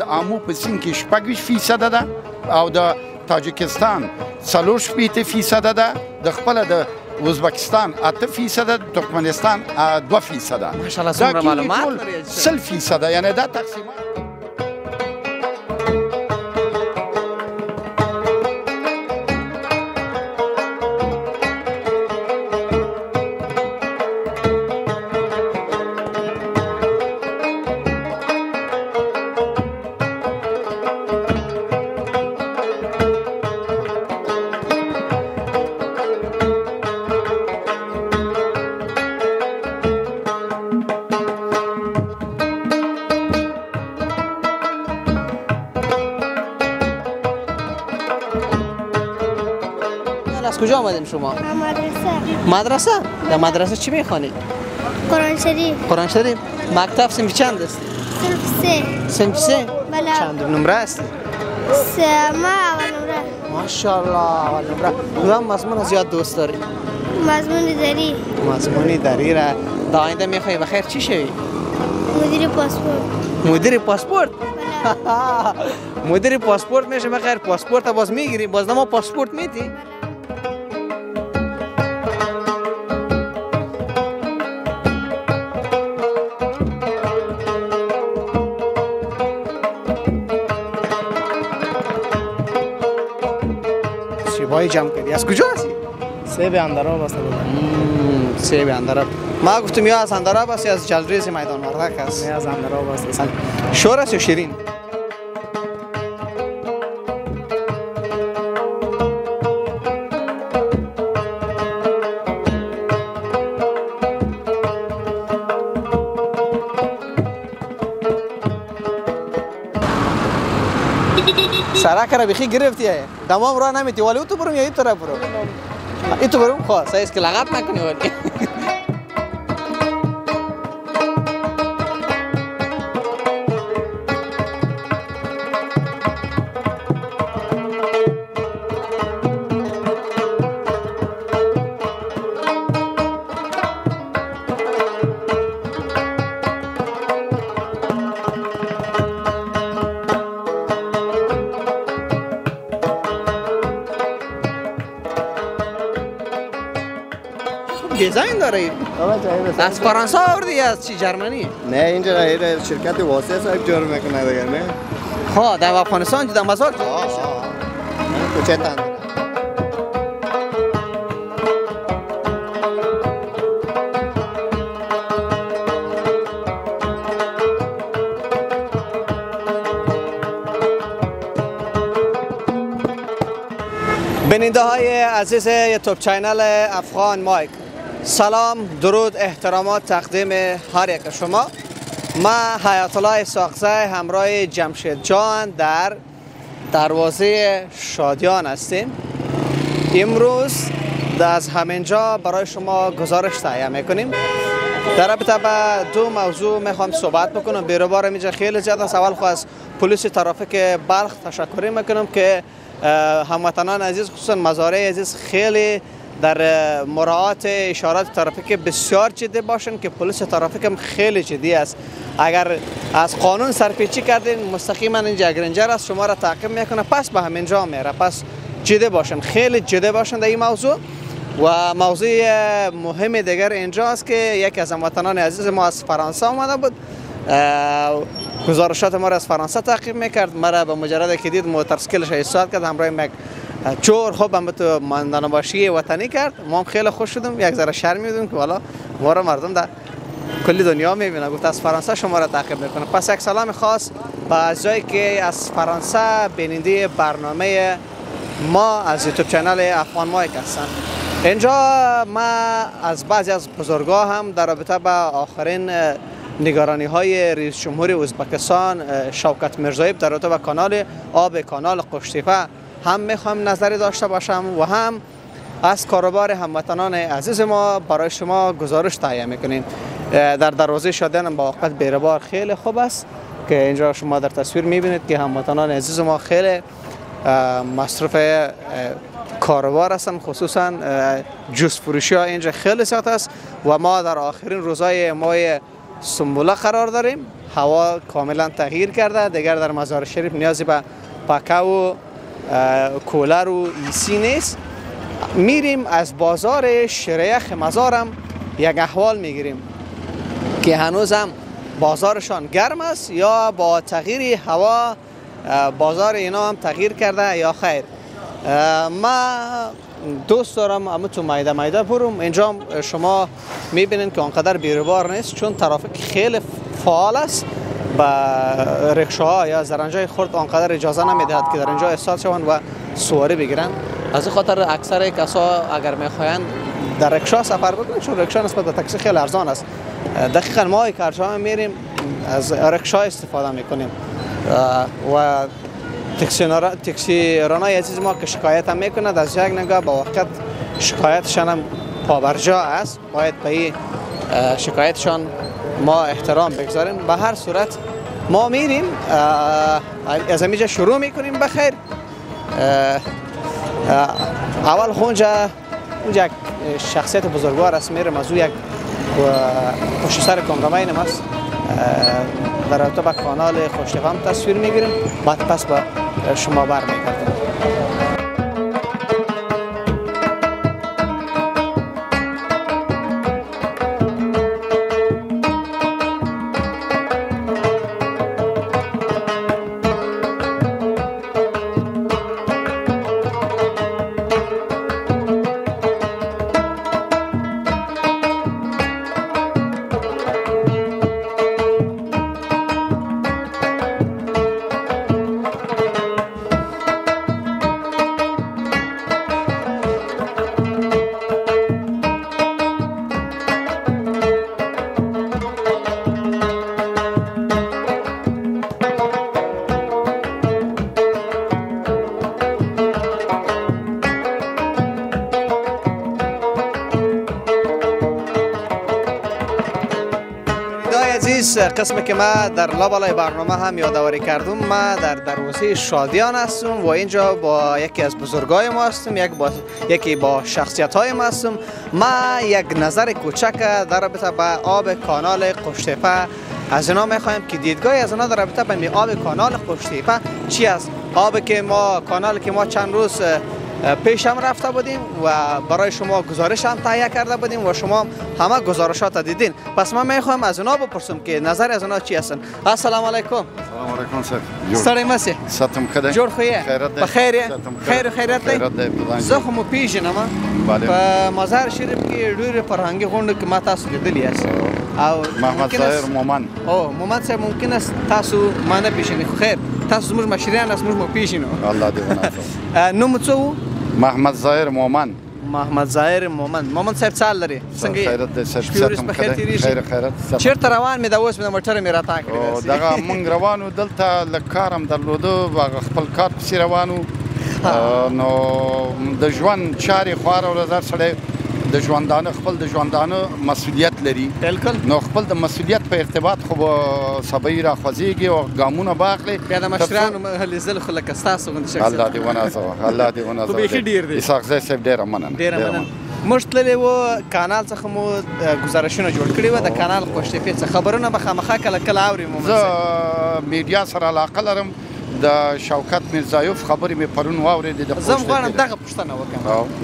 د آمو په سیند کې شپږ فیصد ده او د تاجکستان څلور شپېته فیصد ده د خپل د ازبکستان 8 فیصد ترکمنستان 2 فیصد ماشاءالله څومره معلومات 0 فیصد یعنی دا تقسیمات کجا آمدین شما؟ مدرسه. مدرسه؟ در مدرسه چی می‌خوانید قرآن شریف. قرآن شریف. مکتب سنف چند است صرف سه. سنف سه؟ بله. چند نمره است سه ما اول نمره. ماشاءالله اول نمره. کدام مضمون زیاد دوست داری؟ مضمون داری مضمونی دری را. در آینده می‌خوای بخیر چی شوی؟ مدیر پاسپورت. مدیر پاسپورت؟ بله. مدیر پاسپورت میشه بخیر پاسپورت باز می‌گیری باز ما پاسپورت میدی؟ جمع کردی از کجا هستی؟ سه به اندراب است سه به اندراب ما گفتم یا از اندراب است یا از جلریز میدان مردک است از اندراب است شور است یا شیرین سرک را بخی گرفتی ہے تمام راه نمیتی. ولی او تو برم یا این طرف برو. این تو برم خواه سایز که لغت نکنی ولی. این. از فرانسه آوردی یا از چی جرمنی؟ نه اینجا شرکت واسطه صاحب جور می‌کنه دیگه نه؟ ها در افغانستان مزار تو کوچه تن بیننده های عزیز یوتیوب چینل افغان مایک. سلام درود احترامات تقدیم هر یک شما. ما حیات الله ساقزه همراه جمشید جان در دروازه شادیان هستیم. امروز از همینجا برای شما گزارش تهیه می‌کنیم. در رابطه به دو موضوع می‌خوام صحبت بکنم. بیروبار اینجا خیلی زیاد است اول خو از پلیس ترافیک بلخ تشکری می‌کنم که هموطنان عزیز خصوصا مزارع عزیز خیلی در مراعات اشارات ترافیک بسیار جدی باشن که پلیس ترافیک هم خیلی جدی است. اگر از قانون سرپیچی کردین مستقیما اینجا اگرنجر است. شما را تعقیب می‌کنه. پس به همینجا میره. پس جدی باشن. خیلی جدی باشن در این موضوع. و موضوع مهم دیگر اینجا است که یکی از هموطنان عزیز ما از فرانسه آمده بود. گزارشات ما را از فرانسه تعقیب می‌کرد. مرا به مجرد که دید موترسکلش ایستاد کرد. همراه یک چور خوب هم تو ماندنباشی وطنی کرد. ما هم خیلی خوش شدیم. یک ذره شرم میدیم که والا ما را مردم در کلی دنیا می‌بینه گفت از فرانسه شما را تعقیب می‌کنه پس یک سلام خاص به که از فرانسه بیننده برنامه ما از یوتیوب چنل افغان مایک هستن. اینجا ما از بعضی از بزرگا هم در رابطه با آخرین نگرانی های رئیس جمهور ازبکستان شوکت میرزایب در رابطه با کانال آب کانال قشتیپه هم می‌خوام نظری داشته باشم و هم از کاروبار هموطنان عزیز ما برای شما گزارش تهیه می‌کنیم. در دروازه شادیان هم با وقت بیربار خیلی خوب است که اینجا شما در تصویر می‌بینید که هموطنان عزیز ما خیلی مصرف کاروبار هستن خصوصا جوس فروشی ها اینجا خیلی زیاد است و ما در آخرین روزای ماه سنبوله قرار داریم. هوا کاملا تغییر کرده. دیگر در مزار شریف نیازی به پکه و کولر و ایسی نیست. میریم از بازار شریخ مزارم یک احوال می‌گیریم که هنوز هم بازارشان گرم است یا با تغییر هوا بازار اینا هم تغییر کرده یا خیر. ما دوست دارم اما تو مایده مایده برم اینجا شما می‌بینین که آنقدر بیروبار نیست چون ترافیک خیلی فعال است. با رکشاها یا زرنجای خرد آنقدر اجازه نمی‌دهد که در اینجا استاد شوند و سواری بگیرن از این خاطر اکثر کسا اگر می‌خواین در رکشا سفر بکنن چون رکشا نسبت به تاکسی خیلی ارزان است. دقیقا ما کرجا میریم از رکشا استفاده می‌کنیم. و تاکسی رانای عزیز ما که شکایت هم می‌کند از یک نگاه با وقت شکایتشان هم پابرجا است. باید به شکایتشان ما احترام بگذاریم. به هر صورت ما میریم از اینجا شروع می‌کنیم بخیر. اول خونجا اونجا شخصیت بزرگوار است میرم از او یک پشت سر کامرامینم است در رابطه با کانال خوشتفام تصویر می‌گیریم بعد پس با شما برمیگردیم عزیز قسم که ما در لابلای برنامه هم یادآوری کردم ما در دروازه شادیان هستم و اینجا با یکی از بزرگای ما هستم یک با یکی با شخصیت های ما هستم. ما یک نظر کوچک در رابطه با آب کانال قشتیپه از اینا می‌خوایم که دیدگاه از اینا در رابطه با آب کانال قشتیپه چی است؟ آب که ما کانال که ما چند روز پیش هم رفته بودیم و برای شما گزارش هم تهیه کرده بودیم و شما همه گزارشات دیدین. پس من می‌خوام از اونا بپرسم که نظر از اونا چی هستن. السلام علیکم. سلام علیکم سر. ستړی مسی ساتم خدای جوړ خو یې خیرت دی. بخیر. خیر و خیرت دی خو مو پیژنم بله. په مزار شریف کې ډېرې فرهنګي غونډې کې ما تاسو لیدلی یاست او محمد ظاهر است- مومن. او محمد صاحب ممکن است تاسو ما نه پیژنئ خیر تاسو زموږ مشران یاست موږ مو پیژنو. الله دې ونازه اه، نوم مو څه و؟ محمد ظاهر مومن محمد ظاهر مومن مومن صاحب څه حال لري څنګه؟ خیرت شپې ورځ ساتم په خیر؟ خیر خیرت. چیرته روان مې د اوس مې موټر مې راتا او کړی دغه مونږ روانو دلته لږ کار هم درلوده هغه خپل کار پسې روانو نو د ژوند چارې خوار او نظر سره د ژوندانه خپل د ژوندانه مسولیت لري. بالکل نو خپل د مسولیت په ارتباط خو به سبا را خوځيږي او ګامونه باخلي بیا د مشرانو لیدل خو لکه ستاسو غوندې شخصیت. الله دې ونازه الله دې ونازه خو بیخي ډیر دی. اسحاق زی صاحب ډیره مننه ډیره مننه. موږ تللی وو کانال څخه مو گزارشونه جوړ کړي وو د کانال قشتېپې څخه. خبرونه به خامخا کله کله اوري مو زه میډیا سره علاقه لرم د شوکت میرزایوف خبرې مې پرون واورېدې د پوسټ غواړم. دغه پوښتنه وکړم.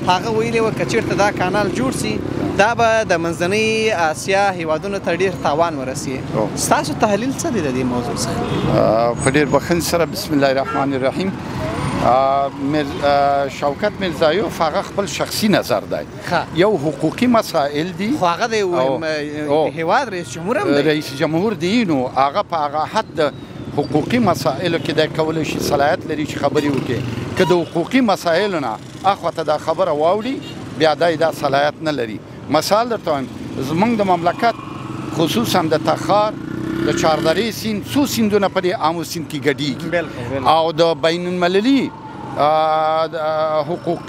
هغه ویلي وو که چېرته دا کانال جوړ سي دا به د منځنۍ اسیا هیوادونو ته ډیر تاوان ورسي او. ستاسو تحلیل څه دی د دې موضوع څخه په ډیر بخښن سره بسم الله الرحمن الرحیم اه، شوکت میرزایوف هغه خپل شخصي نظر دی. یو حقوقي مسائل دي خو هغه د. هیواد رئیس جمهور هم دی رئیس جمهور دی نو هغه په هغه حد حقوقي مسایلو کې د کولای شي صلاحیت لري چې خبري وکړي. که د حقوقي مسایلو نه اخو ته دا خبره واولي بیا دای دا صلاحیت نه لري. مثال درته زمونږ د مملکت خصوصا د تخار د چاردرې سیند څو سیندونه په دې عامو سیند کې ګډیږي او د بین المللي حقوق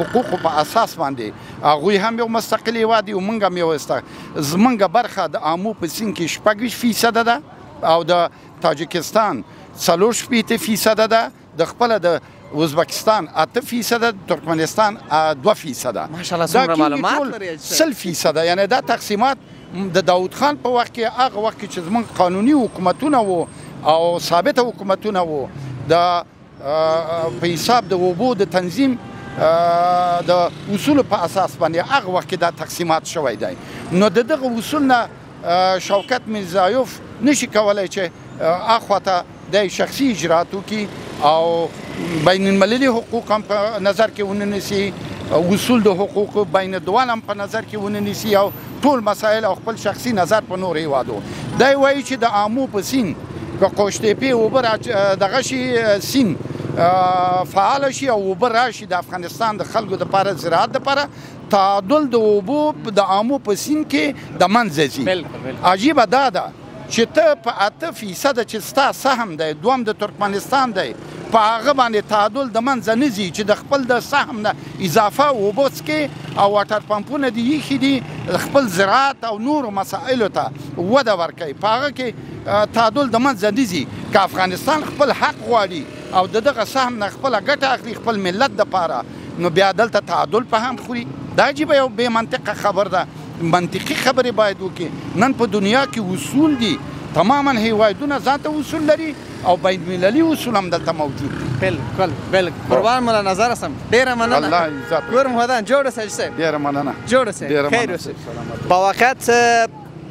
حقوق په اساس باندې. هغه هم یو مستقل هیواد دی او مونږ هم یو است زمونږ برخه د امو په سین کې شپږ فیصد ده او د تاجکستان څلور شپېته فیصد ده د خپل د ازبکستان 8 فیصد ترکمنستان 2 فیصد ماشاءالله څومره معلومات لري. سل فیصد یعنی دا تقسیمات د داود خان په وخت کې هغه وخت کې چې زمونږ قانوني حکومتونه وو او ثابت حکومتونه وو د په حساب د وبو د تنظیم د اصول په اساس باندې هغه وخت دا تقسیمات شوی دی نو دغه اصول نه شوکت میرزایوف نشي کولای چې اخواته د شخصي اجراتو کې او بین المللي حقوق هم په نظر کې وننسي اصول د حقوق بین الدول هم په نظر کې وننسي او ټول مسایل او خپل شخصي نظر په نور هیوادو. دا وایي چې د عامو په سین که قوشتېپې اوبه دغه شي سین فعال شي او اوبه راشي د افغانستان د خلکو د لپاره زراعت لپاره تعادل د اوبو د عامو په سین کې د منځ ځي. عجیب دا ده چې ته په 8% چې ستا سهم دی دوم د ترکمنستان دی په هغه باندې تعادل د منځ نه ځي چې د خپل د سهم نه اضافه وبوس کې او واټر پمپونه دی یخي دي خپل زراعت او نور مسائل ته وده ورکي په هغه کې تعادل د منځ نه ځي. که افغانستان خپل حق غواړي او دغه سهم نه خپل ګټه اخلي خپل ملت د پاره نو بیا دلته تعادل په هم خوري. دا جیب یو به منطقه خبر ده منطقي خبرې باید وکړي. نن په دنیا کې اصول دي. تماما هیوادونه ذات اصول لري او بین المللي اصول هم دلته موجود دي. بالکل بالکل قربان مولا نظر هستم ډیره مننه. الله عزت. ګورم هدان جوړ سه صاحب. ډیره مننه. جوړ سه خیر. اوسه. با وقت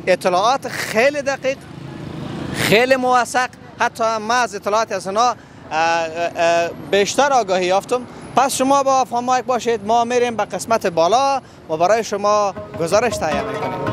اطلاعات خیلی دقیق خیلی موثق. حتی ما از اطلاعات از اینا بیشتر آگاهی یافتم. پس شما با افهام مایک باشید ما میریم به قسمت بالا و برای شما گزارش تهیه می‌کنیم.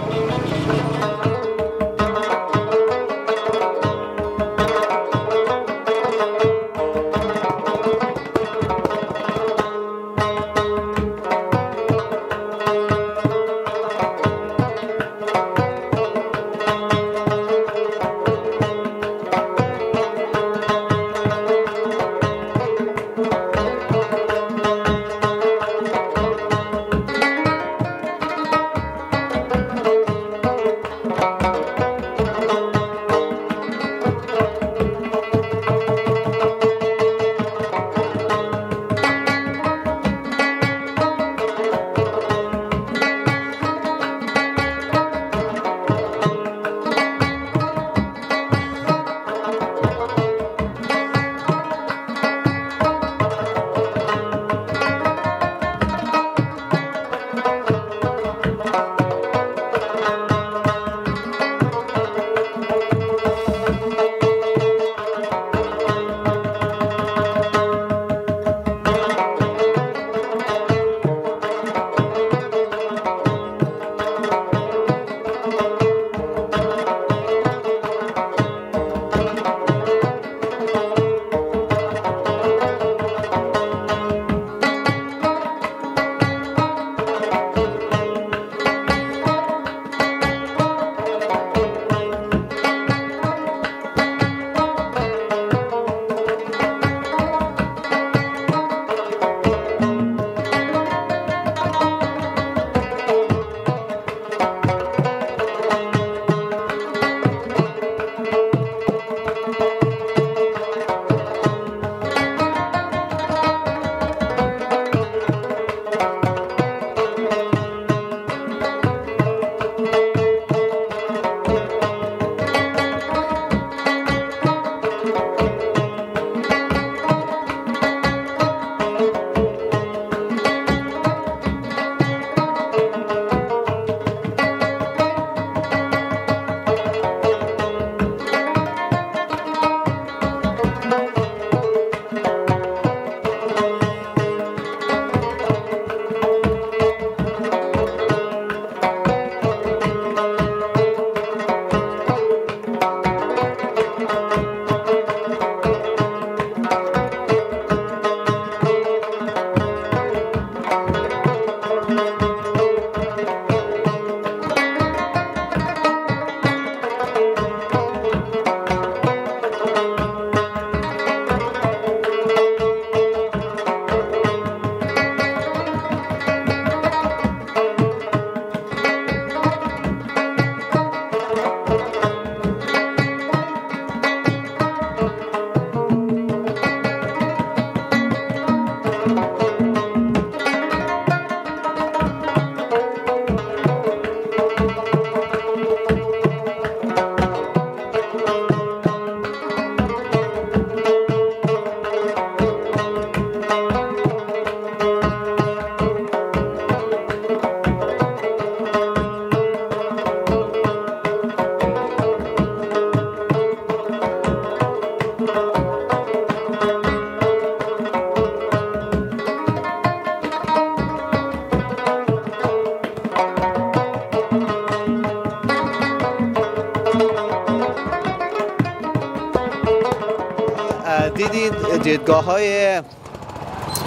دیدگاه های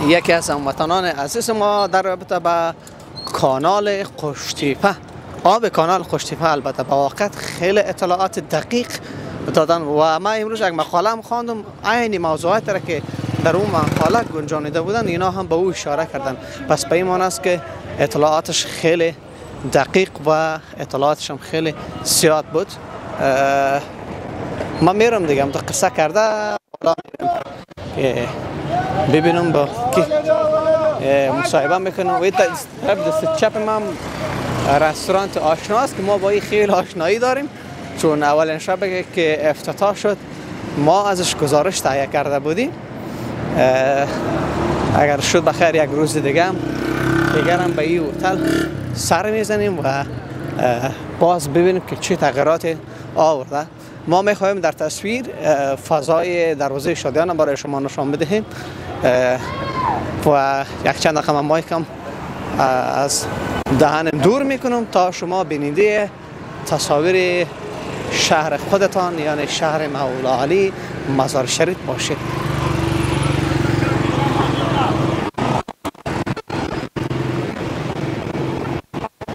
یکی از هموطنان عزیز ما در رابطه با کانال قشتیپه آب کانال قشتیپه البته با واقعیت خیلی اطلاعات دقیق دادن و ما امروز یک مقاله هم خواندم. عین موضوعات را که در اون مقاله گنجانیده بودن اینا هم به او اشاره کردن. پس به این است که اطلاعاتش خیلی دقیق و اطلاعاتش هم خیلی زیاد بود. ما میرم دیگه هم قصه کرده. که ببینم با کی. مصاحبه می‌کنم. و طرف دست چپ من رستوران آشناست که ما با این خیلی آشنایی داریم. چون اولین شب که افتتاح شد ما ازش گزارش تهیه کرده بودیم. اگر شد بخیر یک روز دیگه هم دیگر هم به این هتل سر می‌زنیم و باز ببینیم که چه تغییرات آورده. ما می‌خواهیم در تصویر فضای دروازه شادیان هم برای شما نشان بدهیم. و یک چند من مایکم اه، از دهنم دور می‌کنم تا شما بیننده تصاویر شهر خودتان یعنی شهر مولا علی مزار شریف باشید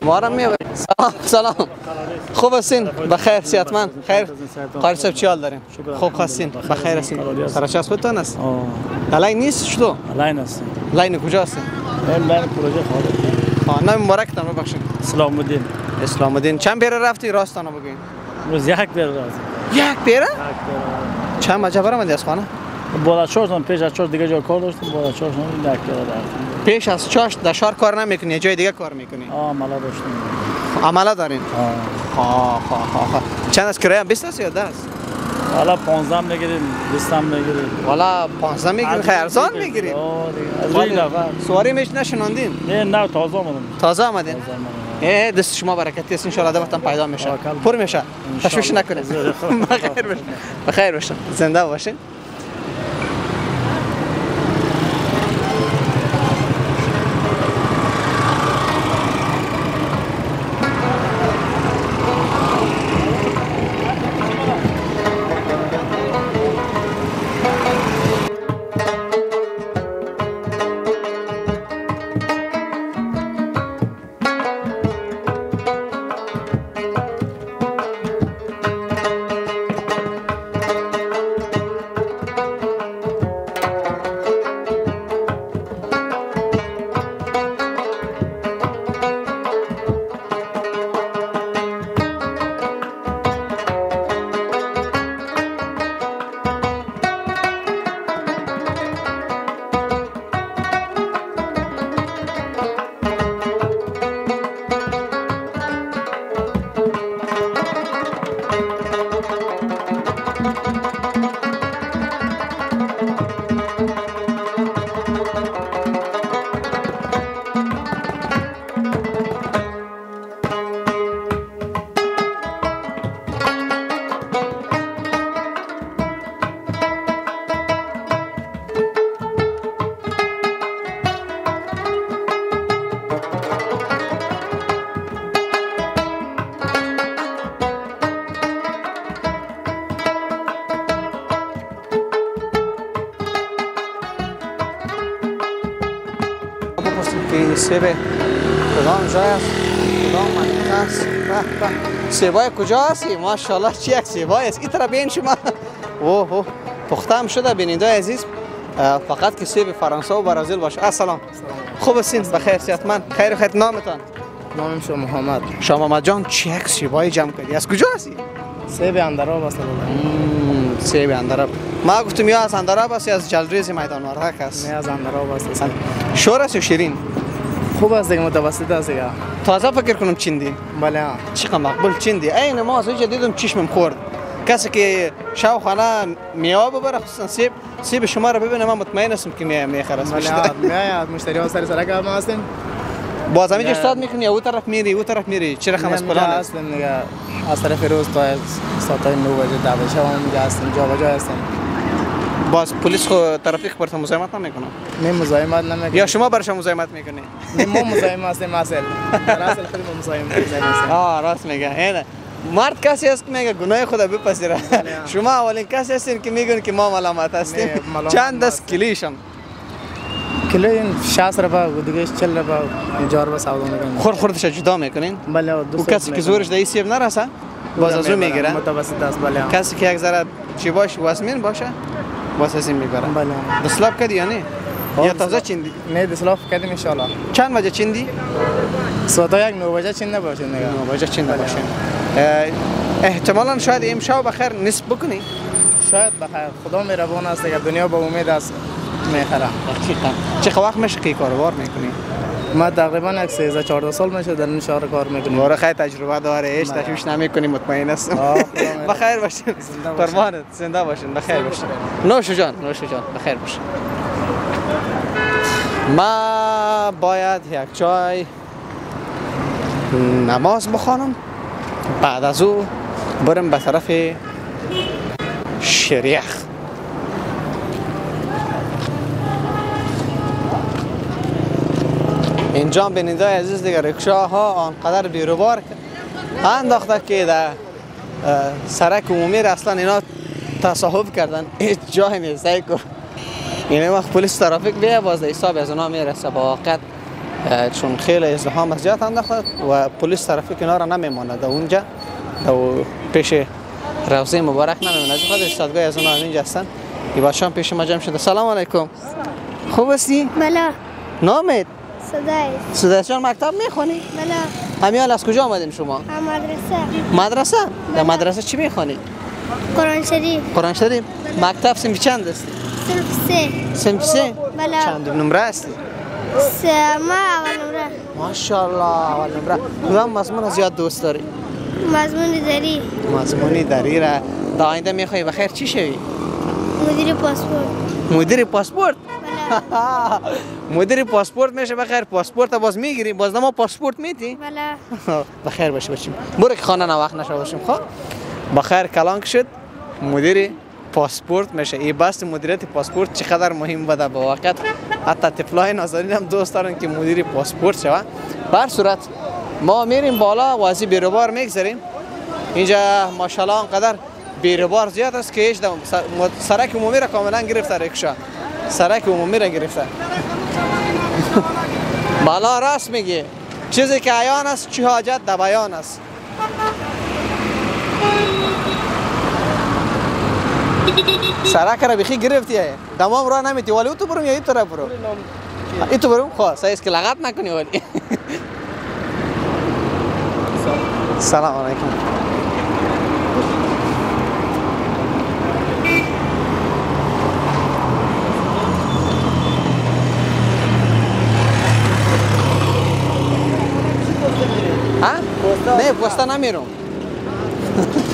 مارم میاد سلام سلام. خوب هستین؟ بخیر صحتمند خیر؟ قاری صاحب چی حال دارین خوب هستین؟ بخیر هستین. سرچ از خودتان است الان نیست؟ شدو لاین است لاین کجا این لاین پروژه آه، نام مبارکتان ببخشید سلام الدین اسلام الدین چند پیره رفتی؟ راستانو بگین روز یک بیر راز یک پیره؟ چند بجه برآمدی از خانه؟ بالا چهار پیش از چهار دیگه جا کار داشتم بالا چهار یک بیر رفتم پیش از چاش در شهر کار نمی‌کنی جای دیگه کار می‌کنی. آه ملا داشتم عمله دارین؟ آه. آه آه آه آه. چند از کرایه 20 است یا 10 است؟ حالا 15 می‌گیریم 20 هم می‌گیریم والا 15 می‌گیرین خیلی ارزان می‌گیرین دیگه از روی نفر سواری میش نشناندین؟ نه نه تازه آمدم. تازه آمدین؟ اه دست شما برکتی است. ان شاء الله پیدا میشه. پر میشه. تشویش. نکنید بخیر باشین زنده باشین. سیبای کجا هستی ماشاءالله چی یک سیبای است. این طرف بین شما. اوه اوه. پخته هم شده بیننده عزیز. فقط که سیب فرانسه و برازیل باشه. السلام خوب هستین؟ بخیر صحتمند خیر خیر نامتان نامم شما محمد. شما محمد جان چی یک سیبای جمع کردی؟ از کجا هستی؟ سیب اندراب است. سیب اندراب. ما گفتم یا از اندراب است یا از جلریز میدان ورق است نه از اندراب است شور است یا شیرین؟ خوب است دیگه متوسط است دیگه تازه فکر کنم چندی بله. ها. چقدر مقبول چندی عین ما از اینجا دیدم چشمم خورد. کسی که شاو خانه میوه ببره خصوصا سیب سیب شما رو ببینه من مطمئن هستم که می می‌خره بله. میآید مشتری ها سر سرک ما هستیم باز همینجا نه. استاد می‌کنی او طرف میری او طرف میری؟ چه رقم از پلان دیگه. از طرف روز تا ساعت 9 بجه 10 بجه هم اینجا هستیم جا به جا هستیم باز پلیس خو ترافیک بر مزاحمت نمی‌کنه نه مزاحمت نمی‌کنیم یا شما برش مزاحمت می‌کنی نه ما مزاحم هستیم اصل خود ما مزاحم مزاحم هستیم. آه راست میگه. اینه مرد کسی است که میگه گناه خود بپذیره. شما اولین کسی هستین که میگن که ما ملامت هستیم. چند دست. کلیشم؟ کیلو این 60 روپا و دیگه 40 روپا اینجا رو سودا می‌کنیم. خور خوردش جدا می‌کنین؟ بله او دوست کسی که زورش در سیب نرسه؟ باز از اون می‌گیره. متوسط است بله. کسی که یک ذره چی باش وزمین باشه؟ این می‌بره بله. دسلاب کردی یا نه؟ یا تازه چیندی؟ نه دسلاف کردیم ان شاء الله چند بجه چیندی؟ سوتا یک 9 بجه چین نباشه نگاه نه بجه چینده باشه اه، احتمالا شاید امشب بخیر نصف بکنی؟ شاید بخیر. خدا مهربان است که دنیا با امید است می‌خره چه وقت میشه که کاروبار می‌کنی؟ ما تقریبا یک 13 14 سال میشه در این شهر کار می‌کنیم. باره خیلی تجربه داره هیچ تشویش نمی‌کنی مطمئن هستم. بخیر باشین. قربانت زنده باشین. بخیر باشین. نوش جان نوش جان. بخیر باشین. ما باید یک چای نماز بخوانم. بعد از او برم به طرف شریخ اینجا بیننده عزیز دیگه رکشاها آنقدر بیروبار انداخته که در سرک عمومی را اصلا اینا تصاحب کردن هیچ جای نیست این وقت پلیس ترافیک بیا باز حساب از اونا می‌رسه با واقعیت چون خیلی ازدحام از جهت انداخته و پلیس ترافیک اینا را نمیماند در اونجا در پیش روزه مبارک نمیماند از خود استادگاه از اونا اینجا هستن ای باشان پیش ما جمع شده سلام علیکم خوب هستی؟ بله نامت؟ صدای سودت جان مکتب می‌خونی؟ بله همیال از کجا آمدین شما؟ هم مدرسه مدرسه؟ در مدرسه چی می‌خونی؟ قرآن شریف قرآن شریف مکتب سنف چند است؟ صرف سه سنف سه؟ بله چند نمره هستی؟ سه ما اول نمره ماشاءالله اول نمره کدام مضمون از زیاد دوست داری؟ مضمون داری مضمونی دری را در آینده می‌خوای بخیر چی شوی؟ مدیر پاسپورت مدیر پاسپورت؟ مدیر پاسپورت میشه بخیر. پاسپورت باز می‌گیری باز ما پاسپورت میتی؟ بله. بخیر باشه باشیم برو که خانه وقت نشه باشیم. خب؟ بخیر کلان شد. مدیر پاسپورت میشه. این بحث مدیریت پاسپورت چقدر مهم بوده به واقعیت. حتی طفلای نازنین هم دوست دارن که مدیر پاسپورت شوه. به هر صورت ما میریم بالا و از این بیروبار می‌گذاریم. اینجا ماشاءالله انقدر بیروبار زیاد است که هیچ سرک عمومی را کاملا گرفته رکشا سرک عمومی را گرفته. بالا راست میگی. چیزی که عیان است چه حاجت؟ در بیان است. سرک را بخی گرفتی تمام راه نمیتی. ولی تو برم یا این طرف برو. این تو برم خواه سایز که لغت نکنی ولی. سلام علیکم. É, vou estar na meron.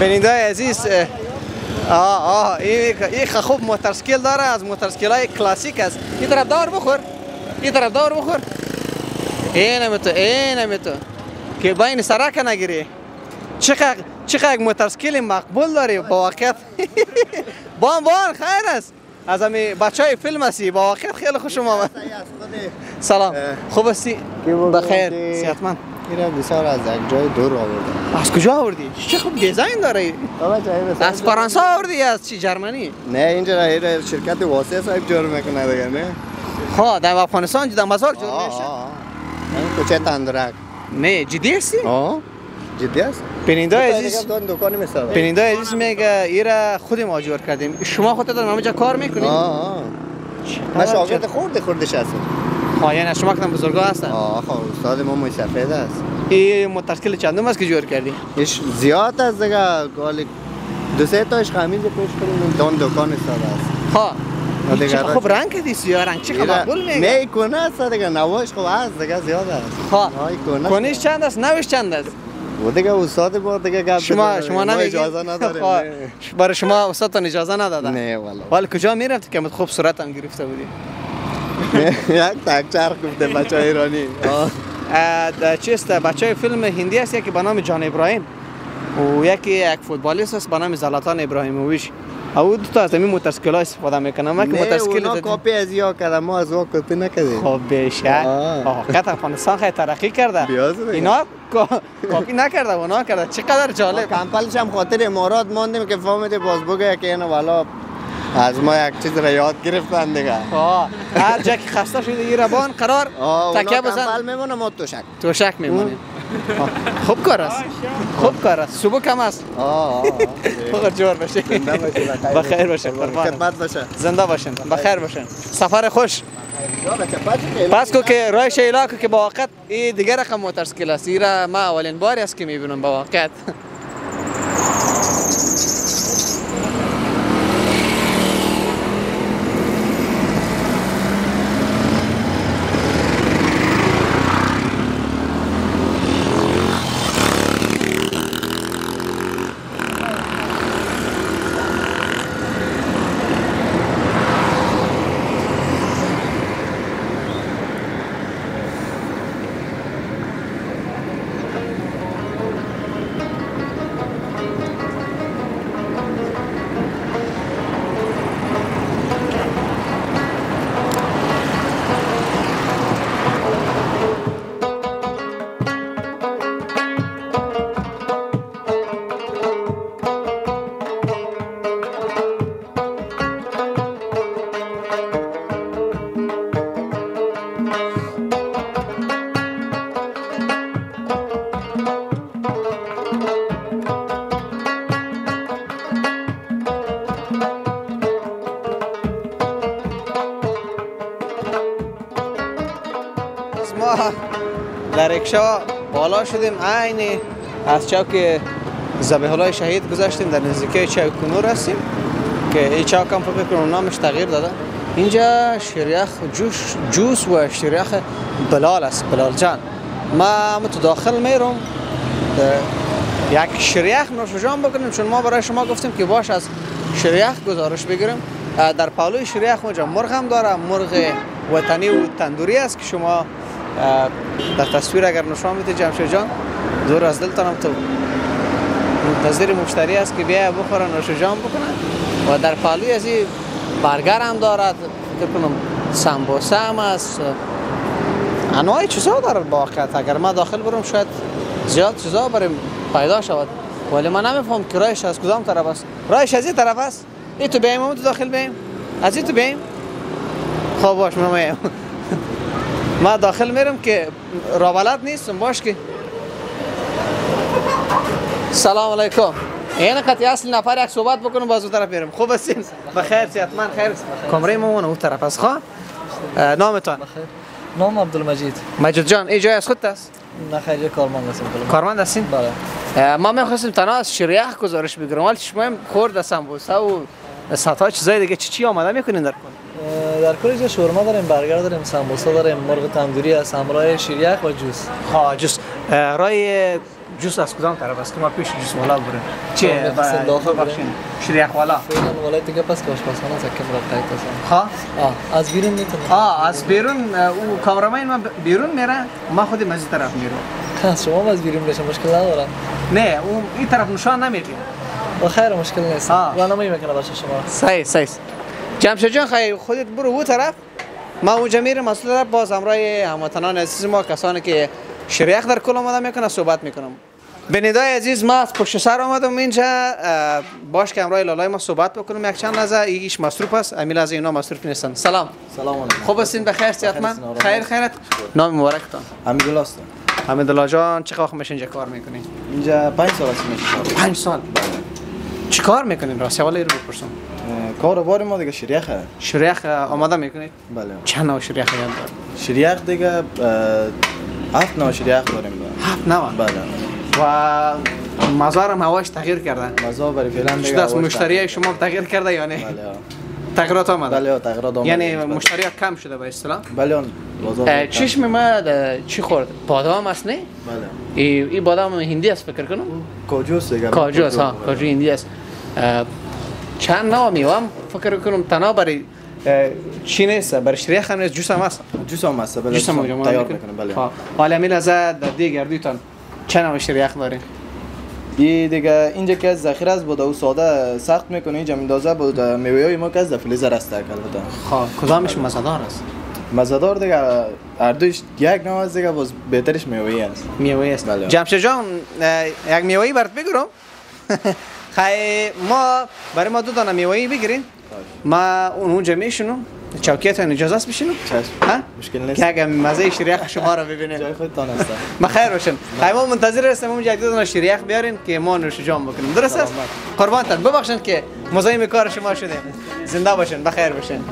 بیننده عزیز آه آه این خوب موتورسکیل داره از موتورسکیل های کلاسیک است. این طرف دار بخور این طرف دار بخور. اینم تو اینم تو. که بین سرک نگیری. چقدر چقدر موتورسکیل مقبول داری با واقعیت؟ بان بان خیر است. از همی بچه های فیلم هستی با واقعیت خیلی خوش آمد سلام. خوب هستی؟ بخیر. صحتمند این بسیار از یک جای دور آورده از کجا آوردی؟ چه خوب دیزاین داره از فرانسه آوردی از چی؟ جرمنی؟ نه اینجا را این شرکت واسه صاحب جور می‌کنه دیگه نه؟ ها در افغانستان در مزار جور آه، میشه. آه. این کوچه تندرک. نه جدی هستی؟ آه جدی است بیننده دیگه عزیز دون دکانی می‌سازه عزیز میگه ایرا خود ما جور کردیم. شما خودت در همه جا کار می‌کنید آه آه. من شاگرد خورد خوردش هستم ها یعنی شما کدام بزرگا هستن آه خب استاد ما سفید است این متشکل چندم است که جور کردی ایش زیاد است دیگه گالی دو سه تاش خمیز پیش کنیم دون دکان استاد است ها. خوب رنگ کردی سیاه رنگ چه ایره مقبول میگه می کنه است دیگه نواش خب است دیگه زیاد است ها آه کنیش چند است نوش چند است و دیگه استاد ما دیگه گپ شما. شما ما نمیگی اجازه نه. برای شما استادتان اجازه ندادن نه والا ولی کجا می‌رفتی که خوب صورت هم گرفته بودی یک تک چرخ گفته بچه ایرانی. چیست؟ بچه فیلم هندی است یکی به نام جان ابراهیم. و یکی یک فوتبالیست است به نام زلاتان ابراهیموویچ او دو تا از این موتورسیکل استفاده می‌کنم من که نه موتورسیکل اونا زدیم. کاپی از یا کردم ما از او کپی نکردیم. خب آه. حقیقت افغانستان خیلی ترقی کرده. اینا کاپی نکرده اونا کرده چقدر جالب. کمپلش هم خاطر امارات ماندیم که فهمیدی باز بگه که اینو والا از ما یک چیز را یاد گرفتن دیگه. آه. هر جا که خسته شده یه ربان قرار تکیه بزن. کمپل میمونه ما توشک. توشک میمونیم. خوب کار است. خوب کار است. صبح کم است. فقط جور باشی، بخیر. باشه. خدمت باشه زنده باشین بخیر باشین سفر خوش. پس کو که رای شیلا کو که با وقت این دیگر رقم موتورسیکل است. این را ما اولین باری است که می‌بینم با وقت رکشا بالا شدیم. عین از چوک زبیح الله شهید گذاشتیم در نزدیکی چوک کنور هستیم که این چوک هم فکر نامش تغییر داده. اینجا شریخ جوش جوس و شریخ بلال است بلال جان. ما تو داخل میرم. یک شریخ نوشجان بکنیم چون ما برای شما گفتیم که باش از شریخ گزارش بگیریم. در پالوی شریخ اونجا مرغ هم داره. مرغ وطنی و تندوری است که شما در تصویر اگر نشان میده جمشید جان دور از دلتانم تو. منتظر مشتری است که بیا بخوره نوش جان بکنه. و در پالوی از این برگر هم دارد. فکر کنم سمبوسه هم است. انواع چیزا دارد اگر ما داخل برم شاید زیاد چیزا برای پیدا شود. ولی من نمیفهم که راهش از کدام طرف است. راهش از این طرف است. ای تو بیایم تو داخل بیایم از این تو بیایم خب باش من ما داخل میرم که راه نیستم باش که. سلام علیکم. این قطعی اصل نفر یک صحبت بکنم باز اون طرف میرم خوب هستین؟ بخیر صحتمند خیر. کمره ما اون طرف است خواه؟ نامتان نام عبدالمجید. مجید جان این جای از خود است؟ نه خیلی کارمند هستم کارمند هستین؟ بله. ما می‌خواستیم تنها از شریخ گزارش بگیرم ولی شما هم خورد سمبوسه و ستا چیزای دیگه. چی چی آماده می‌کنین در کن در کل اینجا شورما داریم برگر داریم سمبوسا داریم مرغ تندوری است همراه شیریخ و جوس. ها جوس. رای جوس از کدام طرف است؟ که ما پیش جوس والا بریم چه؟ بخشین شریخ والا. فعلا ولای دیگه پس که آشپزخانه است کم را قید است. ها؟ از بیرون می‌تونم آه از بیرون او کامرامین من بیرون میره ما خودم از این طرف میرم از شما از بیرون بشه مشکل ندارم نه اون این طرف نشان نمیدیم و خیر مشکل نیست. آه. راهنمایی می‌کنه باشه شما. صحیح صحیح جمشید جان خیلی خودت برو او طرف. ما اونجا میرم اون طرف باز همراه هموطنان عزیز ما کسانی که شریخ در کل آمده می‌کنه صحبت می‌کنم. به ندای عزیز ما از پشت سر آمدم اینجا. باش که همراه لالای ما صحبت بکنم یک چند لحظه. ایش مصروف است. امیل از اینا مصروف نیستن. سلام. سلام علیکم. خوب هستین؟ بخیر صحتمند خیر خیرت. نام مبارکتان. امیرالله هستم. حمیدالله جان چه وقت میشه اینجا کار می‌کنین اینجا پنج سال است میشه. پنج سال. چی کار می‌کنین؟ راستی حالا رو بپرسم. کار بار ما دیگه شریخه. شریخ آماده می‌کنید؟ بله. چند نوع شریخ یاد شریخ دیگه هفت نوع شریخ داریم هفت نوع؟ بله. و مزارم هواش تغییر کرده. مزا برای فعلا دیگه هواش مشتری شما تغییر کرده یا نه؟ بله. تغییرات آمده. بله تغییرات آمده. یعنی بله. مشتری کم شده به اصطلاح؟ بله اون بازار ما اه، چی خورد؟ بادام است نه؟ بله. ای ای بادام هندی است فکر کنم؟ کاجوس دیگه. کاجو است ها کاجو هندی است. چند نوع میوه؟ هم فکر کنم تنها برای چی نیست؟ برای شریخ هم نیست جوس هم است جوس هم هست بله جوس هم تیار؟ می‌کنه. بله. خب. حالا می لحظه در دیگه گردیتان چند نوع شریخ دارین؟ یه دیگه اینجا که از ذخیره است بود او ساده سخت می‌کنه اینجا میندازه بود میوه های ما که از فلیزر است البته خب کدامش مزدار است؟ مزدار دیگه هر دوش یک نوع است دیگه باز بهترش میوه است. میوه است. بله. جمشید جان یک میوه برات بگیرم. خیلی ما برای ما دو دانه میوه بگیرین. ما اون اونجا میشونم چوکیتان اجازه است بشینم ها؟ مشکل نیست. که اگه مزه شریخ شما رو ببینیم جای خودتان است. ما خیر باشین. خیلی ما منتظر هستیم اونجا یک دو شریخ بیارین که ما نوش جام بکنیم. درست است قربانتان ببخشید که مزاحم کار شما شدیم زنده باشین. بخیر باشین.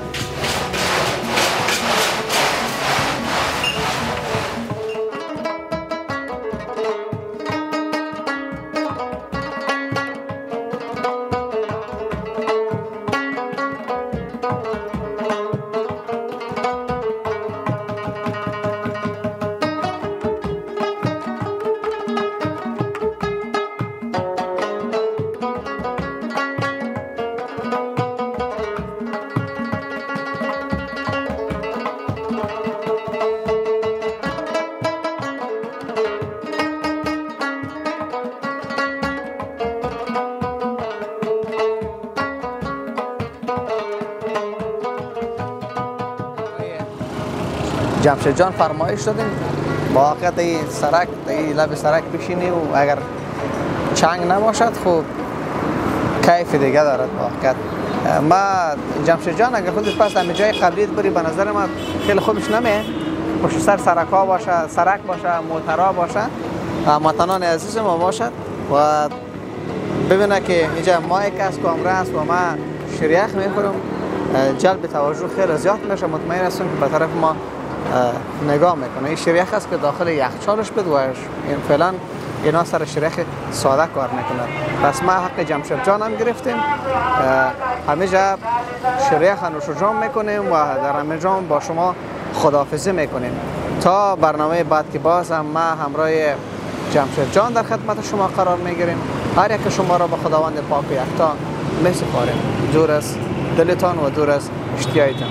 جمشید جان فرمایش دادیم با واقعیت این سرک این لب سرک بشینی و اگر چنگ نباشد خب کیف دیگه دارد با واقعیت ما جمشید جان اگر خودت پس همه جای قبلیت بری به نظر ما خیلی خوبش نمیه پشت سر سرک ها باشه سرک باشه موترها باشه هموطنان عزیز ما باشد و ببینه که اینجا مایک است کامره است و ما شریخ می‌خورم جلب توجه خیلی زیاد میشه مطمئن هستم که به طرف ما نگاه می‌کنه. این شریخ است که داخل یخچالش بود و این فعلا اینا سر شریخ ساده کار می‌کنه. پس ما حق جمشید جان هم گرفتیم. همه جا شریخ نوش جام می‌کنیم و در همه جام با شما خداحافظی می‌کنیم. تا برنامه بعد که باز هم ما همراه جمشید جان در خدمت شما قرار می‌گیریم. هر یک شما را به خداوند پاک یکتا می سپاریم دور از دلتان و دور از اشتیایتان